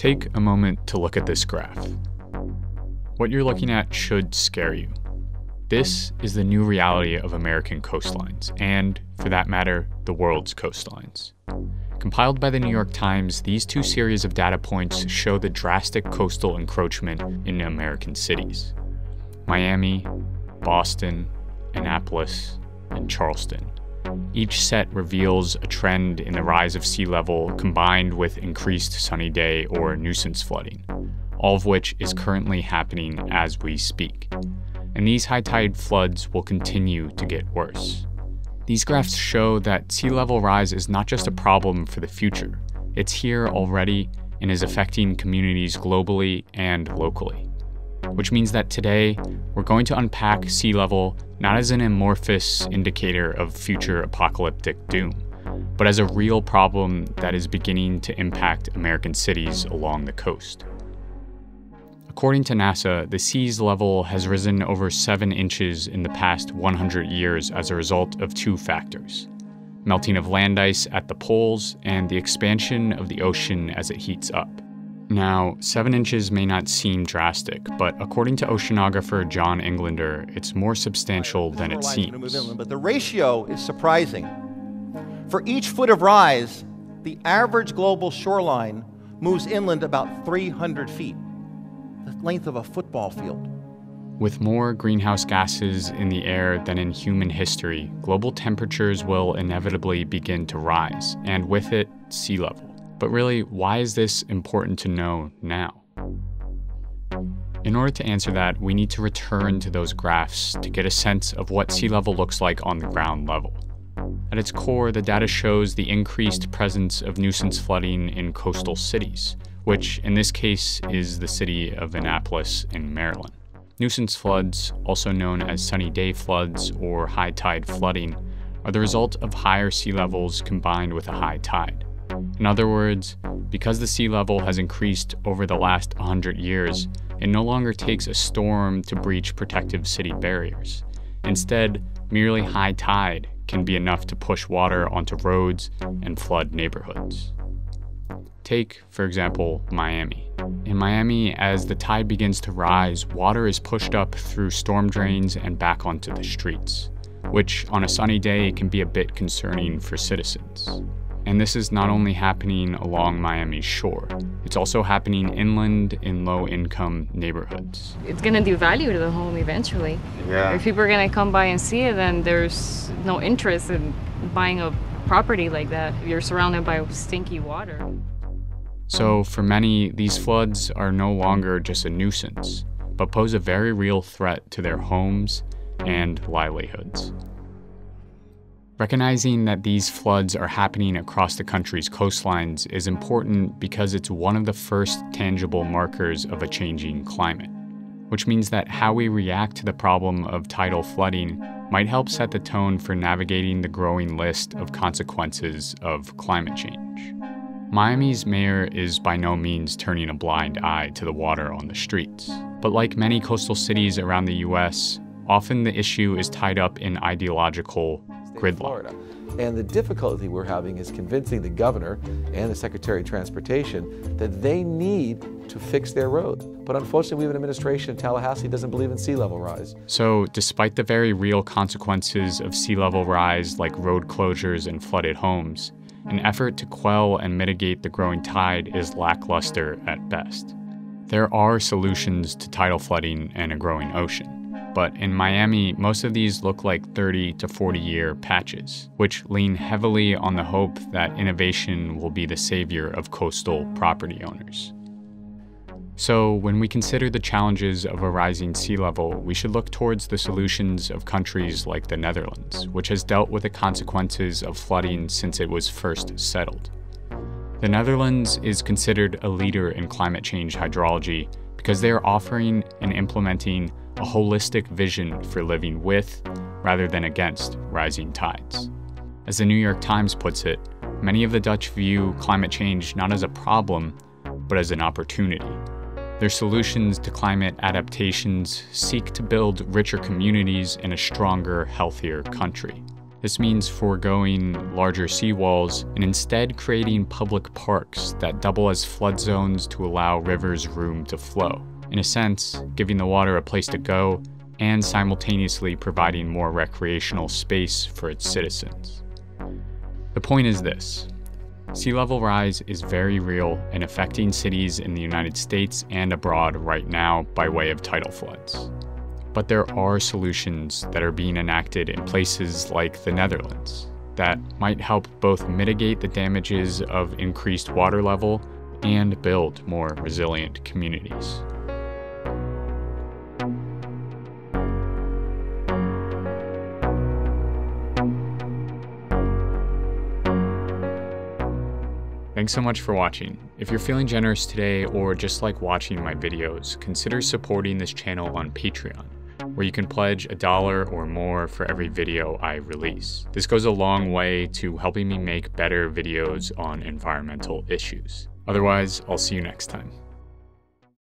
Take a moment to look at this graph. What you're looking at should scare you. This is the new reality of American coastlines, and, for that matter, the world's coastlines. Compiled by the New York Times, these two series of data points show the drastic coastal encroachment in American cities Miami, Boston, Annapolis, and Charleston. Each set reveals a trend in the rise of sea level combined with increased sunny day or nuisance flooding, all of which is currently happening as we speak and these high tide floods will continue to get worse. These graphs show that sea level rise is not just a problem for the future, it's here already and is affecting communities globally and locally. Which means that today, we're going to unpack sea level not as an amorphous indicator of future apocalyptic doom, but as a real problem that is beginning to impact American cities along the coast. According to NASA, the sea's level has risen over 7 inches in the past 100 years as a result of two factors melting of land ice at the poles and the expansion of the ocean as it heats up. Now, 7 inches may not seem drastic, but according to oceanographer John Englander, it's more substantial than it seems. Inland, but the ratio is surprising. For each foot of rise, the average global shoreline moves inland about 300 feet the length of a football field. With more greenhouse gases in the air than in human history, global temperatures will inevitably begin to rise, and with it, sea level. But really, why is this important to know now? In order to answer that, we need to return to those graphs to get a sense of what sea level looks like on the ground level. At its core, the data shows the increased presence of nuisance flooding in coastal cities, which in this case is the city of Annapolis in Maryland. Nuisance floods, also known as sunny day floods or high tide flooding, are the result of higher sea levels combined with a high tide. In other words, because the sea level has increased over the last 100 years, it no longer takes a storm to breach protective city barriers. Instead, merely high tide can be enough to push water onto roads and flood neighborhoods. Take, for example, Miami. In Miami, as the tide begins to rise, water is pushed up through storm drains and back onto the streets, which on a sunny day can be a bit concerning for citizens. And this is not only happening along Miami's shore, it's also happening inland in low income neighborhoods. It's gonna devalue the home eventually. Yeah. If people are gonna come by and see it, then there's no interest in buying a property like that. You're surrounded by stinky water. So, for many, these floods are no longer just a nuisance, but pose a very real threat to their homes and livelihoods. Recognizing that these floods are happening across the country's coastlines is important because it's one of the first tangible markers of a changing climate, which means that how we react to the problem of tidal flooding might help set the tone for navigating the growing list of consequences of climate change. Miami's mayor is by no means turning a blind eye to the water on the streets. But like many coastal cities around the US, often the issue is tied up in ideological gridlock. And the difficulty we're having is convincing the governor and the Secretary of Transportation that they need to fix their roads. But unfortunately, we have an administration in Tallahassee that doesn't believe in sea level rise. So, despite the very real consequences of sea level rise, like road closures and flooded homes, an effort to quell and mitigate the growing tide is lackluster at best. There are solutions to tidal flooding and a growing ocean, but in Miami, most of these look like 30 to 40 year patches, which lean heavily on the hope that innovation will be the savior of coastal property owners. So, when we consider the challenges of a rising sea level, we should look towards the solutions of countries like the Netherlands, which has dealt with the consequences of flooding since it was first settled. The Netherlands is considered a leader in climate change hydrology because they are offering and implementing a holistic vision for living with rather than against rising tides. As the New York Times puts it, many of the Dutch view climate change not as a problem, but as an opportunity. Their solutions to climate adaptations seek to build richer communities in a stronger, healthier country. This means foregoing larger seawalls and instead creating public parks that double as flood zones to allow rivers room to flow. In a sense, giving the water a place to go and simultaneously providing more recreational space for its citizens. The point is this sea level rise is very real and affecting cities in the United States and abroad right now by way of tidal floods. But there are solutions that are being enacted in places like the Netherlands that might help both mitigate the damages of increased water level and build more resilient communities. Thanks so much for watching. If you're feeling generous today or just like watching my videos, consider supporting this channel on Patreon where you can pledge a dollar or more for every video I release. This goes a long way to helping me make better videos on environmental issues. Otherwise, I'll see you next time.